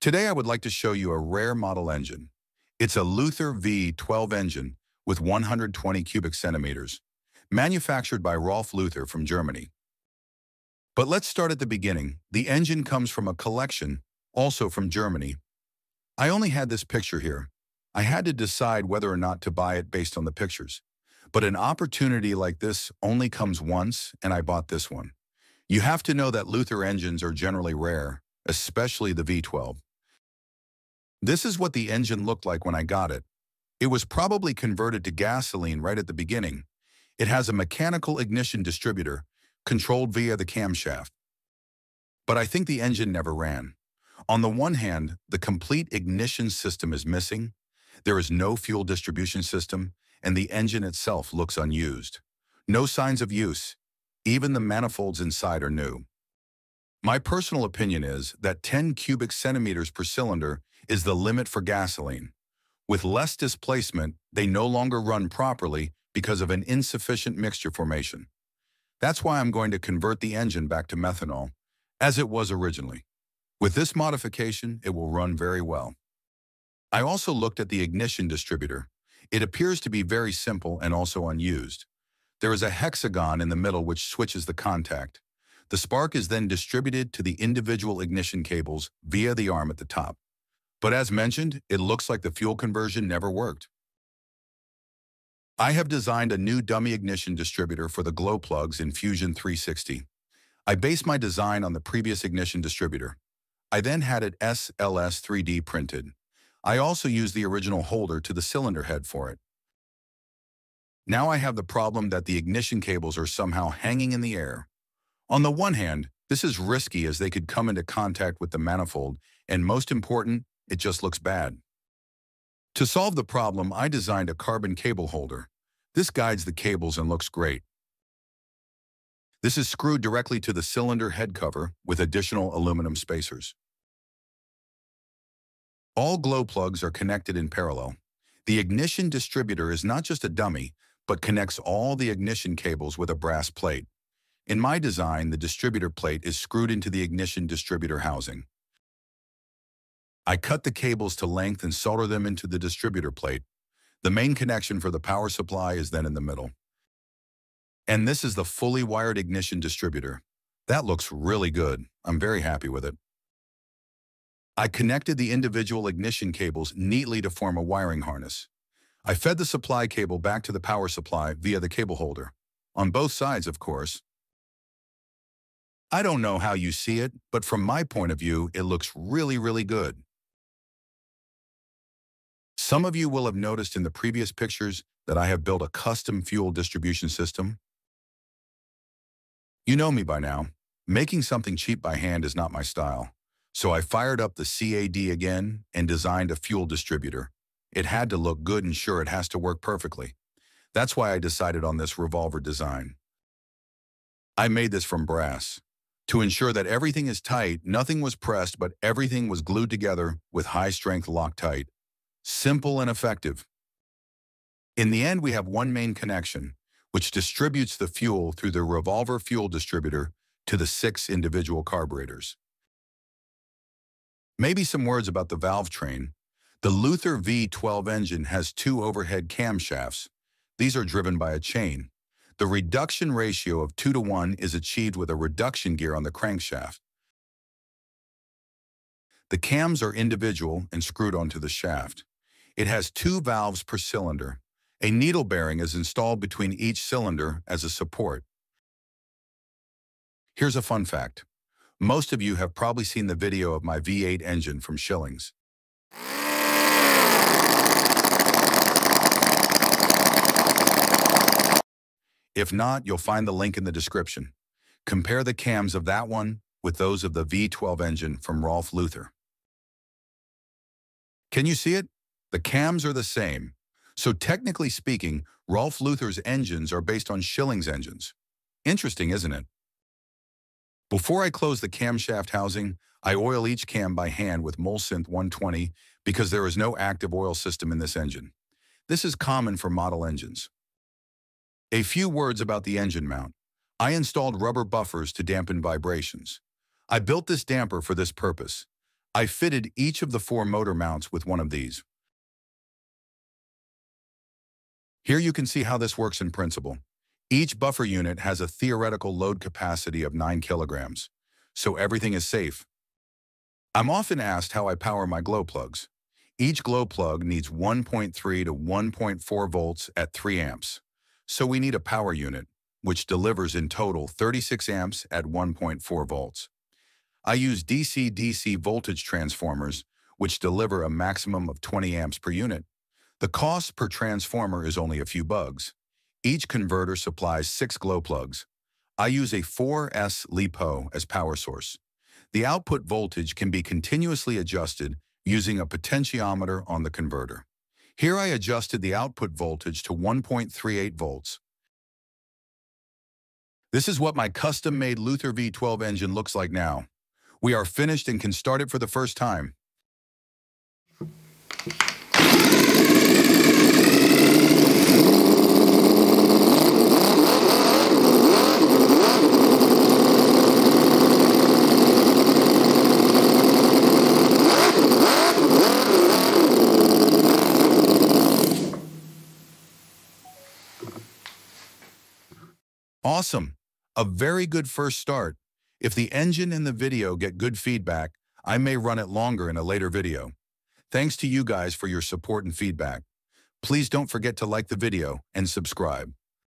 Today I would like to show you a rare model engine. It's a Luther V12 engine with 120 cubic centimeters, manufactured by Rolf Luther from Germany. But let's start at the beginning. The engine comes from a collection, also from Germany. I only had this picture here. I had to decide whether or not to buy it based on the pictures. But an opportunity like this only comes once, and I bought this one. You have to know that Luther engines are generally rare, especially the V12. This is what the engine looked like when I got it. It was probably converted to gasoline right at the beginning. It has a mechanical ignition distributor, controlled via the camshaft. But I think the engine never ran. On the one hand, the complete ignition system is missing, there is no fuel distribution system, and the engine itself looks unused. No signs of use. Even the manifolds inside are new. My personal opinion is that 10 cubic centimeters per cylinder is the limit for gasoline. With less displacement, they no longer run properly because of an insufficient mixture formation. That's why I'm going to convert the engine back to methanol, as it was originally. With this modification, it will run very well. I also looked at the ignition distributor. It appears to be very simple and also unused. There is a hexagon in the middle which switches the contact. The spark is then distributed to the individual ignition cables via the arm at the top. But as mentioned, it looks like the fuel conversion never worked. I have designed a new dummy ignition distributor for the glow plugs in Fusion 360. I based my design on the previous ignition distributor. I then had it SLS 3D printed. I also used the original holder to the cylinder head for it. Now I have the problem that the ignition cables are somehow hanging in the air. On the one hand, this is risky as they could come into contact with the manifold, and most important, it just looks bad. To solve the problem, I designed a carbon cable holder. This guides the cables and looks great. This is screwed directly to the cylinder head cover with additional aluminum spacers. All glow plugs are connected in parallel. The ignition distributor is not just a dummy, but connects all the ignition cables with a brass plate. In my design, the distributor plate is screwed into the ignition distributor housing. I cut the cables to length and solder them into the distributor plate. The main connection for the power supply is then in the middle. And this is the fully wired ignition distributor. That looks really good. I'm very happy with it. I connected the individual ignition cables neatly to form a wiring harness. I fed the supply cable back to the power supply via the cable holder. On both sides, of course. I don't know how you see it, but from my point of view, it looks really, really good. Some of you will have noticed in the previous pictures that I have built a custom fuel distribution system. You know me by now. Making something cheap by hand is not my style. So I fired up the CAD again and designed a fuel distributor. It had to look good and sure it has to work perfectly. That's why I decided on this revolver design. I made this from brass. To ensure that everything is tight, nothing was pressed, but everything was glued together with high-strength Loctite simple and effective. In the end, we have one main connection, which distributes the fuel through the revolver fuel distributor to the six individual carburetors. Maybe some words about the valve train. The Luther V12 engine has two overhead camshafts. These are driven by a chain. The reduction ratio of 2 to 1 is achieved with a reduction gear on the crankshaft. The cams are individual and screwed onto the shaft. It has two valves per cylinder. A needle bearing is installed between each cylinder as a support. Here's a fun fact. Most of you have probably seen the video of my V8 engine from Schillings. If not, you'll find the link in the description. Compare the cams of that one with those of the V12 engine from Rolf Luther. Can you see it? The cams are the same. So technically speaking, Rolf Luther's engines are based on Schillings' engines. Interesting, isn't it? Before I close the camshaft housing, I oil each cam by hand with Molsynth 120 because there is no active oil system in this engine. This is common for model engines. A few words about the engine mount. I installed rubber buffers to dampen vibrations. I built this damper for this purpose. I fitted each of the four motor mounts with one of these. Here you can see how this works in principle. Each buffer unit has a theoretical load capacity of 9 kilograms, so everything is safe. I'm often asked how I power my glow plugs. Each glow plug needs 1.3 to 1.4 volts at 3 amps, so we need a power unit, which delivers in total 36 amps at 1.4 volts. I use DC-DC voltage transformers, which deliver a maximum of 20 amps per unit. The cost per transformer is only a few bugs. Each converter supplies six glow plugs. I use a 4S LiPo as power source. The output voltage can be continuously adjusted using a potentiometer on the converter. Here I adjusted the output voltage to 1.38 volts. This is what my custom-made Luther V12 engine looks like now. We are finished and can start it for the first time. A very good first start. If the engine and the video get good feedback, I may run it longer in a later video. Thanks to you guys for your support and feedback. Please don't forget to like the video and subscribe.